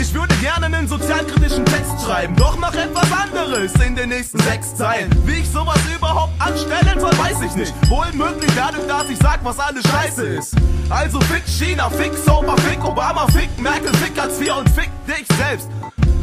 Ich würde gerne einen sozialkritischen Text schreiben, doch mach etwas anderes in den nächsten sechs Zeilen. Wie ich sowas überhaupt anstellen soll, weiß ich nicht. Wohl möglich dadurch, dass ich sag, was alles scheiße ist. Also fick China, fick Sober, fick Obama, fick Merkel, fick Hartz IV und fick dich selbst.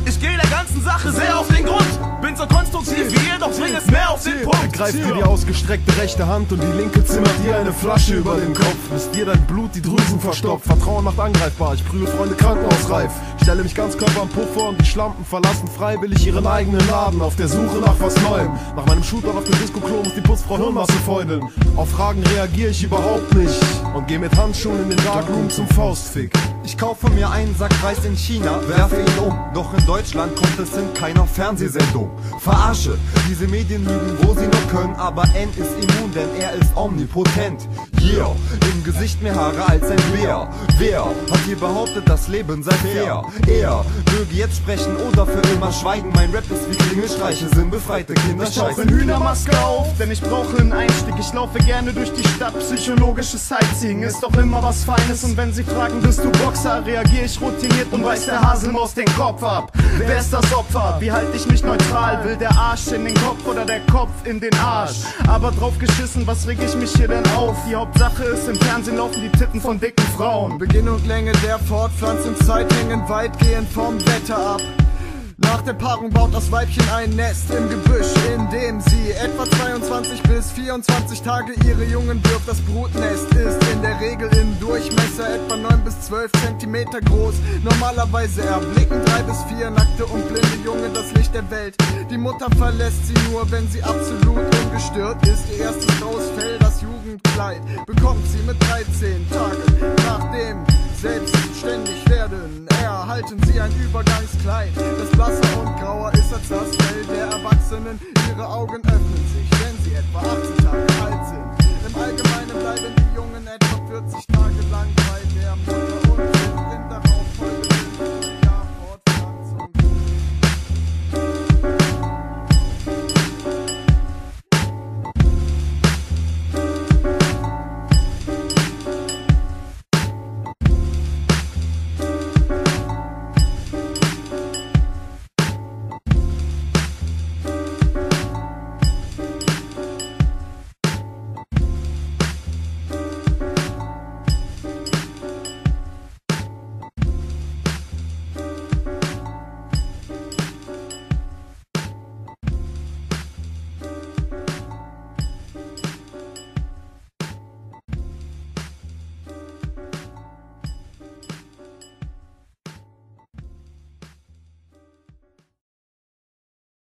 Ich gehe der ganzen Sache sehr auf den Grund, bin so konstruktiv wie ihr doch bring es mehr auf den Punkt. Greif dir die ausgestreckte rechte Hand und die linke zimmert dir eine Flasche über den Kopf. Bis dir dein Blut die Drüsen verstopft. Vertrauen macht angreifbar, ich prüfe Freunde krankenhausreif. Stelle mich ganz Körper am Puffer und die Schlampen verlassen freiwillig ihren eigenen Laden. Auf der Suche nach was Neuem. Nach meinem Shooter auf dem Disco-Klo muss die Putzfrau Hirnmasse feudeln. Auf Fragen reagiere ich überhaupt nicht. Und geh mit Handschuhen in den Darkroom zum Faustfick. Ich kaufe mir einen Sack Reis in China, werfe ihn um. Doch in Deutschland kommt es in keiner Fernsehsendung. Verarsche, diese Medien lügen, wo sie nur können. Aber N ist immun, denn er ist omnipotent. Yeah, im Gesicht mehr Haare als ein Bär. Wer hat hier behauptet, das Leben sei fair? Er möge jetzt sprechen oder für immer schweigen. Mein Rap ist wie Klingelstreiche, sind befreite Kinder. Ich tauche in Hühnermaske auf, denn ich brauche einen Einstieg. Ich laufe gerne durch die Stadt, psychologisches Sightseeing ist doch immer was Feines. Und wenn sie fragen, bist du Boxer, reagiere ich routiniert und reiß der Haselmaus den Kopf ab. Wer ist das Opfer? Wie halte ich mich neutral? Will der Arsch in den Kopf oder der Kopf in den Arsch? Aber drauf geschissen, was reg ich mich hier denn auf? Die Hauptsache ist, im Fernsehen laufen die Titten von dicken Frauen. Beginn und Länge der Fortpflanzungszeit hängen weitgehend vom Wetter ab. Nach der Paarung baut das Weibchen ein Nest im Gebüsch, in dem sie etwa 22 bis 24 Tage ihre Jungen wirft. Das Brutnest ist in der Regel im Durchmesser etwa 9 bis 12 Zentimeter groß. Normalerweise erblicken drei bis vier nackte und blinde Junge das Licht der Welt. Die Mutter verlässt sie nur, wenn sie absolut ungestört ist. Ihr erstes graues Fell, das Jugendkleid, bekommt sie mit 13 Tagen nach Erhalten sie ein Übergangskleid, das blasser und grauer ist als das Fell der Erwachsenen. Ihre Augen öffnen sich, wenn sie etwa 18 Tage alt sind. Im Allgemeinen bleiben die Jungen etwa 40